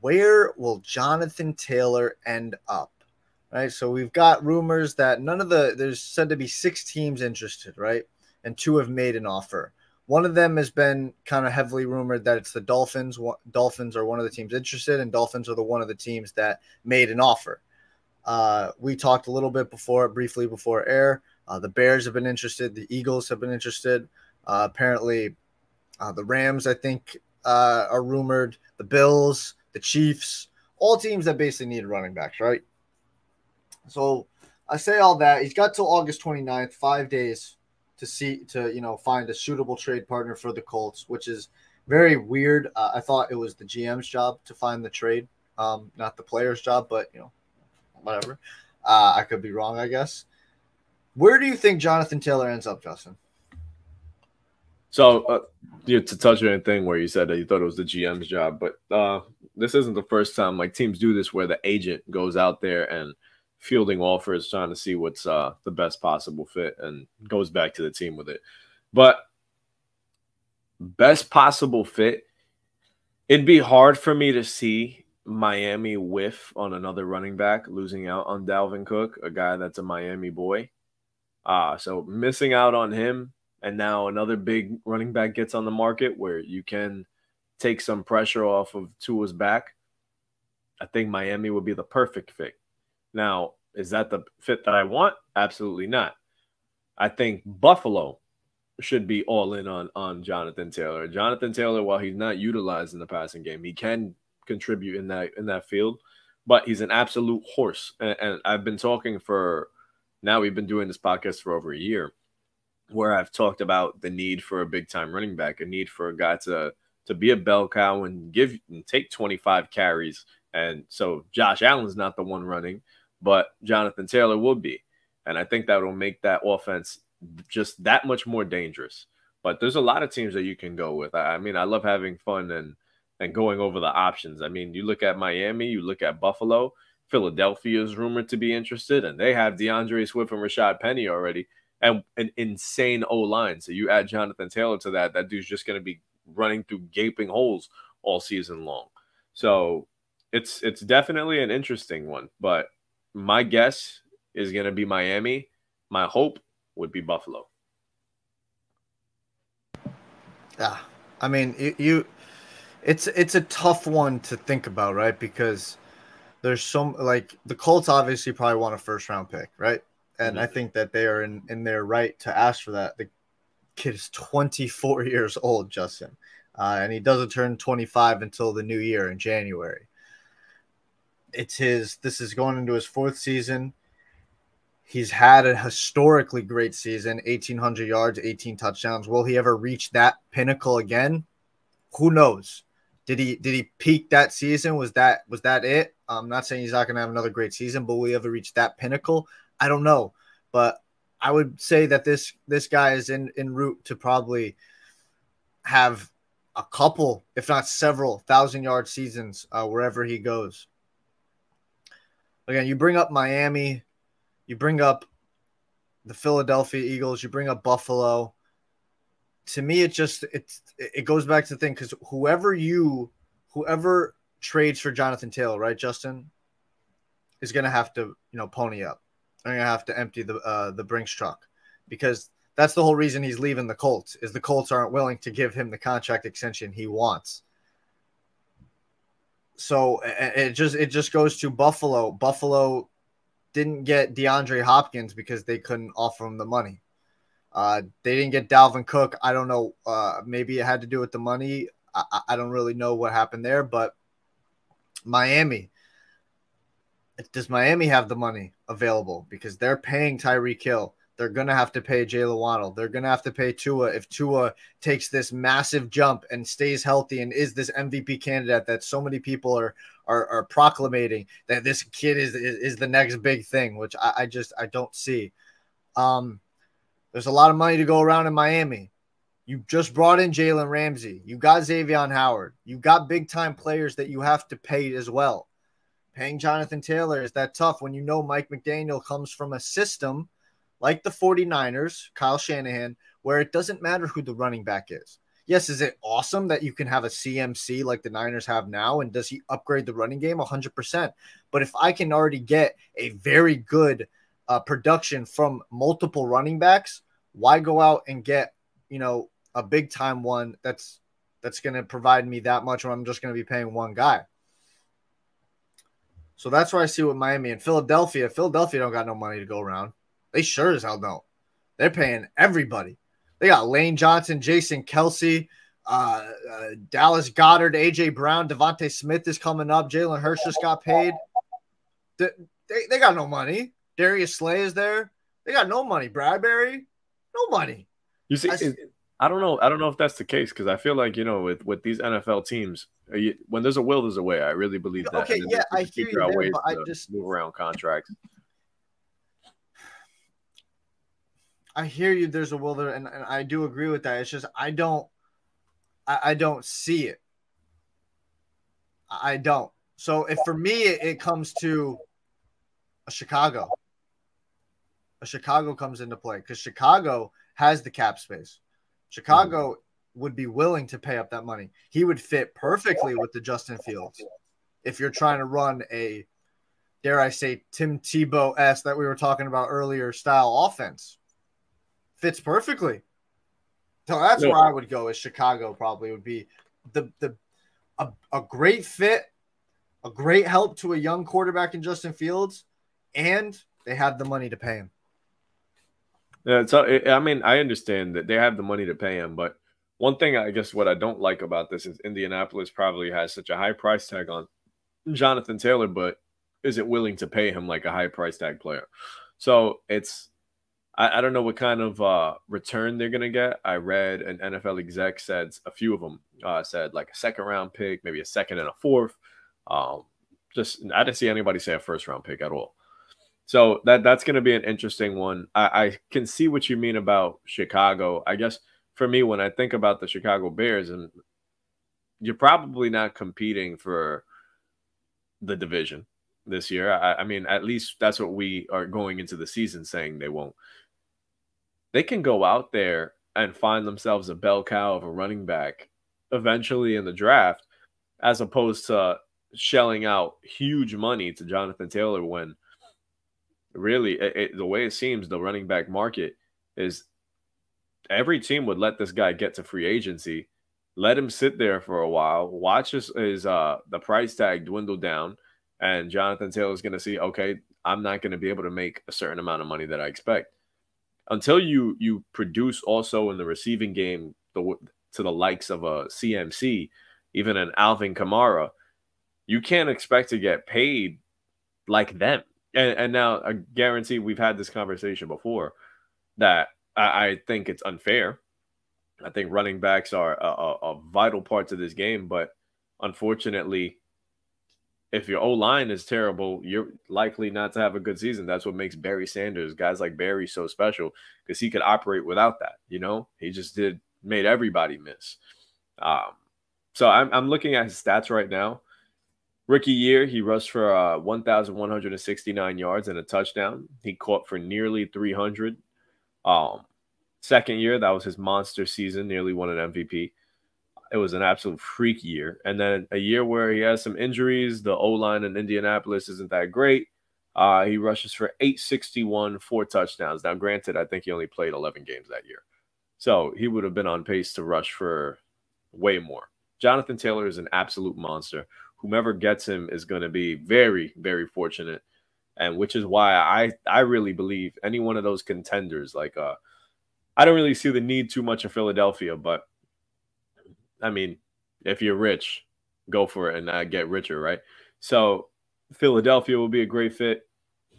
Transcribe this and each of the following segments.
where will Jonathan Taylor end up? Right. So we've got rumors that none of the there's said to be six teams interested, right? And two have made an offer. One of them has been kind of heavily rumored that it's the Dolphins. Dolphins are one of the teams interested, and Dolphins are the one of the teams that made an offer. Uh, we talked a little bit before, briefly before air. Uh, the Bears have been interested. The Eagles have been interested. Uh, apparently, uh, the Rams, I think, uh, are rumored. The Bills, the Chiefs, all teams that basically need running backs, right? So I say all that. He's got till August 29th, five days to see to you know find a suitable trade partner for the Colts, which is very weird. Uh, I thought it was the GM's job to find the trade, um, not the player's job, but you know, whatever. Uh, I could be wrong, I guess. Where do you think Jonathan Taylor ends up, Justin? So, uh, you to touch on anything where you said that you thought it was the GM's job, but uh, this isn't the first time like teams do this where the agent goes out there and fielding offers, trying to see what's uh, the best possible fit, and goes back to the team with it. But best possible fit, it'd be hard for me to see Miami whiff on another running back, losing out on Dalvin Cook, a guy that's a Miami boy. Uh, so missing out on him, and now another big running back gets on the market where you can take some pressure off of Tua's back. I think Miami would be the perfect fit. Now, is that the fit that I want? Absolutely not. I think Buffalo should be all in on on Jonathan Taylor. Jonathan Taylor, while he's not utilized in the passing game, he can contribute in that in that field, but he's an absolute horse. And, and I've been talking for now. We've been doing this podcast for over a year, where I've talked about the need for a big time running back, a need for a guy to to be a bell cow and give and take 25 carries. And so Josh Allen's not the one running but Jonathan Taylor will be. And I think that will make that offense just that much more dangerous. But there's a lot of teams that you can go with. I, I mean, I love having fun and and going over the options. I mean, you look at Miami, you look at Buffalo, Philadelphia is rumored to be interested, and they have D'Andre Swift and Rashaad Penny already, and an insane O line. So you add Jonathan Taylor to that, that dude's just going to be running through gaping holes all season long. So it's it's definitely an interesting one, but my guess is going to be Miami. My hope would be Buffalo. Yeah, I mean, you, you, it's it's a tough one to think about, right? Because there's some like the Colts obviously probably want a first round pick, right? And mm-hmm. I think that they are in in their right to ask for that. The kid is 24 years old, Justin, uh, and he doesn't turn 25 until the new year in January it's his this is going into his fourth season. He's had a historically great season 1,800 yards, 18 touchdowns. Will he ever reach that pinnacle again? Who knows? Did he did he peak that season? Was that was that it? I'm not saying he's not going to have another great season, but will he ever reach that pinnacle? I don't know, but I would say that this this guy is in in route to probably have a couple, if not several, thousand yard seasons uh, wherever he goes again, you bring up Miami, you bring up the Philadelphia Eagles, you bring up Buffalo. To me, it just it's it goes back to the thing because whoever you whoever trades for Jonathan Taylor, right, Justin, is gonna have to you know pony up. They're gonna have to empty the uh, the Brinks truck because that's the whole reason he's leaving the Colts is the Colts aren't willing to give him the contract extension he wants so it just it just goes to Buffalo. Buffalo didn't get DeAndre Hopkins because they couldn't offer him the money. Uh, they didn't get Dalvin Cook. I don't know. Uh, maybe it had to do with the money. I, I don't really know what happened there, but Miami. Does Miami have the money available because they're paying Tyreek Hill? They're gonna have to pay Jaylen Waddle. They're gonna have to pay Tua if Tua takes this massive jump and stays healthy and is this MVP candidate that so many people are are, are proclamating that this kid is, is, is the next big thing, which I, I just I don't see. Um, there's a lot of money to go around in Miami. You just brought in Jalen Ramsey. You got Xavier Howard. You got big time players that you have to pay as well. Paying Jonathan Taylor is that tough when you know Mike McDaniel comes from a system – like the 49ers, Kyle Shanahan, where it doesn't matter who the running back is. Yes, is it awesome that you can have a CMC like the Niners have now? And does he upgrade the running game? 100%. But if I can already get a very good uh, production from multiple running backs, why go out and get, you know, a big time one that's that's going to provide me that much when I'm just going to be paying one guy? So that's where I see with Miami and Philadelphia. Philadelphia don't got no money to go around. They sure as hell don't. They're paying everybody. They got Lane Johnson, Jason Kelce, uh, uh, Dallas Goedert, AJ Brown, DeVonta Smith is coming up. Jalen Hurts just got paid. They, they, they got no money. Darius Slay is there. They got no money. Bradberry, no money. You see, I, I don't know. I don't know if that's the case because I feel like you know with with these NFL teams, uh, you, when there's a will, there's a way. I really believe that. Okay, yeah, I hear you there, but I just move around contracts. I hear you. There's a will there, and, and I do agree with that. It's just I don't, I, I don't see it. I don't. So if for me it, it comes to a Chicago, a Chicago comes into play because Chicago has the cap space. Chicago mm-hmm. would be willing to pay up that money. He would fit perfectly with the Justin Fields. If you're trying to run a, dare I say, Tim Tebow s that we were talking about earlier style offense fits perfectly. So that's yeah. where I would go. Is Chicago probably would be the the a, a great fit, a great help to a young quarterback in Justin Fields, and they have the money to pay him. Yeah, so I mean, I understand that they have the money to pay him, but one thing I guess what I don't like about this is Indianapolis probably has such a high price tag on Jonathan Taylor, but isn't willing to pay him like a high price tag player. So it's I, I don't know what kind of uh, return they're gonna get. I read an NFL exec said a few of them uh, said like a second round pick, maybe a second and a fourth. Um, just I didn't see anybody say a first round pick at all. So that that's going to be an interesting one. I, I can see what you mean about Chicago. I guess for me, when I think about the Chicago Bears, and you're probably not competing for the division this year. I, I, mean, at least that's what we are going into the season saying they won't. They can go out there and find themselves a bell cow of a running back eventually in the draft, as opposed to shelling out huge money to Jonathan Taylor when really it, it, the way it seems the running back market is every team would let this guy get to free agency let him sit there for a while watch his, his uh the price tag dwindle down and jonathan taylor is going to see okay i'm not going to be able to make a certain amount of money that i expect. Until you you produce also in the receiving game the, to the likes of a cmc even an alvin kamara you can't expect to get paid like them and, and now I guarantee we've had this conversation before that I, I think it's unfair. I think running backs are a, a, a vital part to this game, but unfortunately, if your O line is terrible, you're likely not to have a good season. That's what makes Barry Sanders, guys like Barry, so special because he could operate without that. You know, he just did made everybody miss. Um, so I'm, I'm looking at his stats right now. Rookie year, he rushed for uh, 1,169 yards and a touchdown. He caught for nearly 300. Um, second year, that was his monster season, nearly won an MVP. It was an absolute freak year. And then a year where he has some injuries. The O line in Indianapolis isn't that great. Uh, he rushes for 861, four touchdowns. Now, granted, I think he only played 11 games that year. So he would have been on pace to rush for way more. Jonathan Taylor is an absolute monster whomever gets him is going to be very, very fortunate. And which is why I, I really believe any one of those contenders, like, uh, I don't really see the need too much in Philadelphia, but I mean, if you're rich, go for it and uh, get richer, right? So Philadelphia would be a great fit.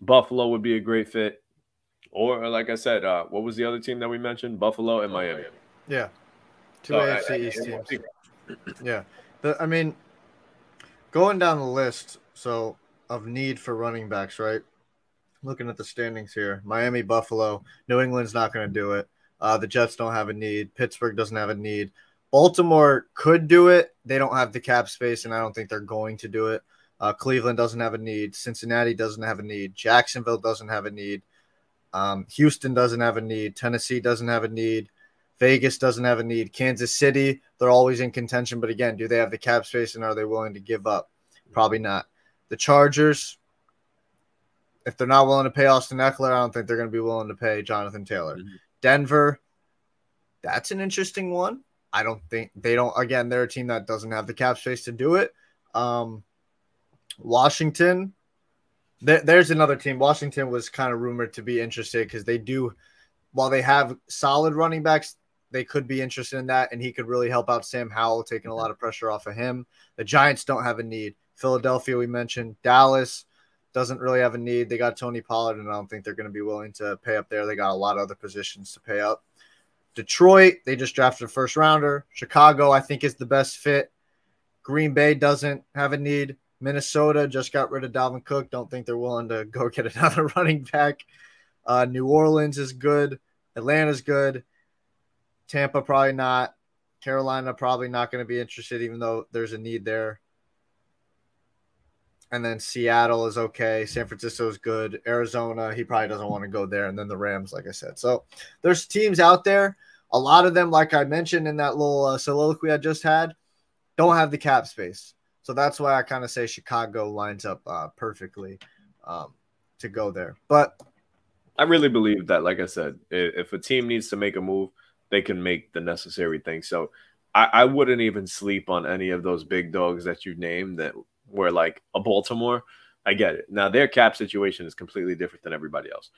Buffalo would be a great fit. Or, like I said, uh, what was the other team that we mentioned? Buffalo and Miami. Yeah. Two so, AFC East teams. Yeah. The, I mean, going down the list, so of need for running backs, right? Looking at the standings here, Miami, Buffalo, New England's not going to do it. Uh, the Jets don't have a need. Pittsburgh doesn't have a need. Baltimore could do it. They don't have the cap space, and I don't think they're going to do it. Uh, Cleveland doesn't have a need. Cincinnati doesn't have a need. Jacksonville doesn't have a need. Um, Houston doesn't have a need. Tennessee doesn't have a need. Vegas doesn't have a need. Kansas City, they're always in contention, but again, do they have the cap space and are they willing to give up? Probably not. The Chargers, if they're not willing to pay Austin Ekeler, I don't think they're going to be willing to pay Jonathan Taylor. Mm-hmm. Denver, that's an interesting one. I don't think they don't. Again, they're a team that doesn't have the cap space to do it. Um, Washington, there, there's another team. Washington was kind of rumored to be interested because they do, while they have solid running backs, they could be interested in that, and he could really help out Sam Howell, taking a lot of pressure off of him. The Giants don't have a need. Philadelphia, we mentioned. Dallas doesn't really have a need. They got Tony Pollard, and I don't think they're going to be willing to pay up there. They got a lot of other positions to pay up. Detroit, they just drafted a first rounder. Chicago, I think, is the best fit. Green Bay doesn't have a need. Minnesota just got rid of Dalvin Cook. Don't think they're willing to go get another running back. Uh, New Orleans is good. Atlanta's good. Tampa probably not. Carolina probably not going to be interested, even though there's a need there. And then Seattle is okay. San Francisco is good. Arizona, he probably doesn't want to go there. And then the Rams, like I said. So there's teams out there. A lot of them, like I mentioned in that little uh, soliloquy I just had, don't have the cap space. So that's why I kind of say Chicago lines up uh, perfectly um, to go there. But I really believe that, like I said, if a team needs to make a move, they can make the necessary things. So I, I wouldn't even sleep on any of those big dogs that you named that were like a Baltimore. I get it. Now their cap situation is completely different than everybody else.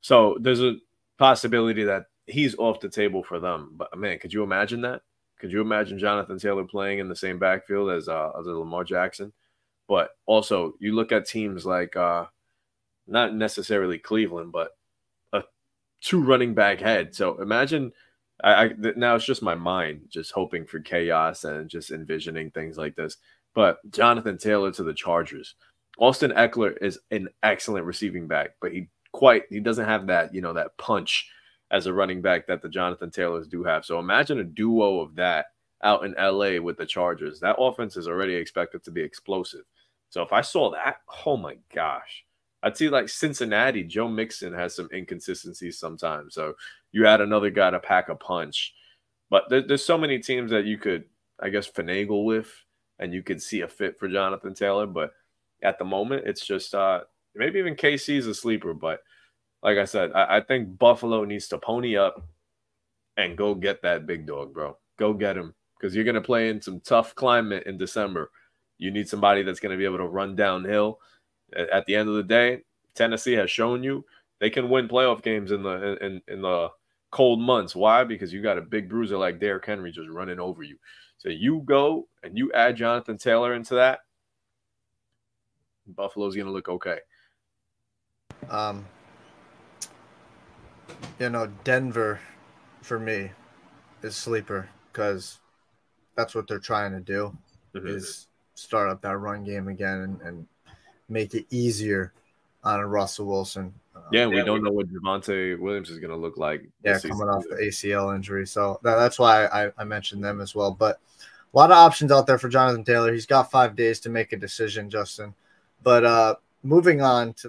So there's a possibility that he's off the table for them. But man, could you imagine that? Could you imagine Jonathan Taylor playing in the same backfield as uh, as Lamar Jackson? But also, you look at teams like uh, not necessarily Cleveland, but a two running back head. So imagine. I, I now it's just my mind just hoping for chaos and just envisioning things like this. But Jonathan Taylor to the Chargers. Austin Ekeler is an excellent receiving back, but he quite he doesn't have that, you know, that punch as a running back that the Jonathan Taylors do have. So imagine a duo of that out in LA with the Chargers. That offense is already expected to be explosive. So if I saw that, oh my gosh. I'd see like Cincinnati, Joe Mixon has some inconsistencies sometimes. So you add another guy to pack a punch. But there, there's so many teams that you could, I guess, finagle with and you could see a fit for Jonathan Taylor. But at the moment, it's just uh maybe even KC is a sleeper, but like I said, I, I think Buffalo needs to pony up and go get that big dog, bro. Go get him because you're going to play in some tough climate in December. You need somebody that's going to be able to run downhill. At the end of the day, Tennessee has shown you they can win playoff games in the in, in the cold months. Why? Because you got a big bruiser like Derrick Henry just running over you. So you go and you add Jonathan Taylor into that. Buffalo's going to look okay. Um, you know, Denver for me is sleeper because that's what they're trying to do mm-hmm. is start up that run game again and, and make it easier on Russell Wilson. Um, yeah, we don't know what Javonte Williams is going to look like. Yeah, coming off the ACL injury. So that, that's why I, I mentioned them as well. But a lot of options out there for Jonathan Taylor. He's got five days to make a decision, Justin. But uh, moving on to the